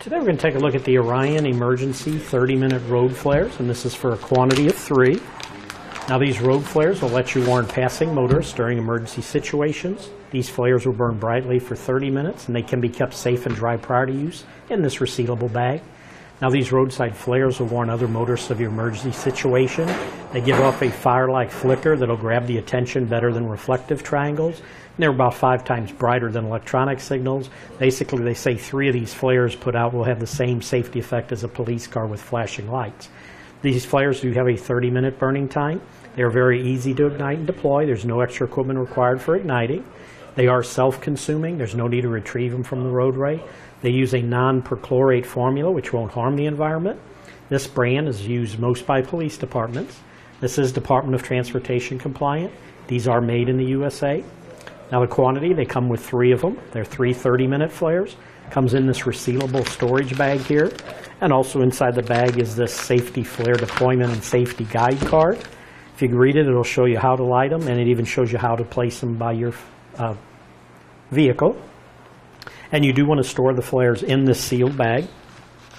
Today we're going to take a look at the Orion Emergency 30-minute road flares, and this is for a quantity of three. Now these road flares will let you warn passing motorists during emergency situations. These flares will burn brightly for 30 minutes, and they can be kept safe and dry prior to use in this resealable bag. Now these roadside flares will warn other motorists of your emergency situation. They give off a fire-like flicker that'll grab the attention better than reflective triangles. And they're about five times brighter than electronic signals. Basically, they say three of these flares put out will have the same safety effect as a police car with flashing lights. These flares do have a 30-minute burning time. They are very easy to ignite and deploy. There's no extra equipment required for igniting. They are self-consuming. There's no need to retrieve them from the roadway. They use a non-perchlorate formula, which won't harm the environment. This brand is used most by police departments. This is Department of Transportation compliant. These are made in the USA. Now the quantity, they come with three of them. They're three 30-minute flares. Comes in this resealable storage bag here. And also inside the bag is this safety flare deployment and safety guide card. If you read it, it'll show you how to light them, and it even shows you how to place them by your uh, vehicle. And you do want to store the flares in this sealed bag.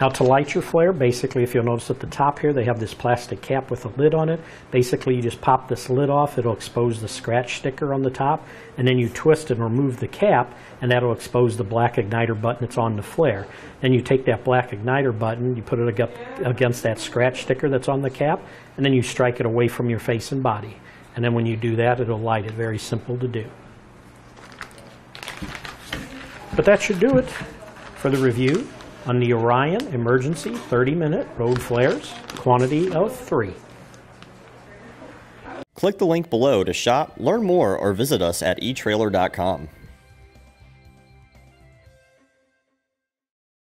now to light your flare, basically if you'll notice at the top here, they have this plastic cap with a lid on it. Basically you just pop this lid off, it'll expose the scratch sticker on the top, and then you twist and remove the cap, and that'll expose the black igniter button that's on the flare. Then you take that black igniter button, you put it against that scratch sticker that's on the cap, and then you strike it away from your face and body. And then when you do that, it'll light it. Very simple to do. But that should do it for the review on the Orion Emergency 30-minute road flares, quantity of three. Click the link below to shop, learn more, or visit us at etrailer.com.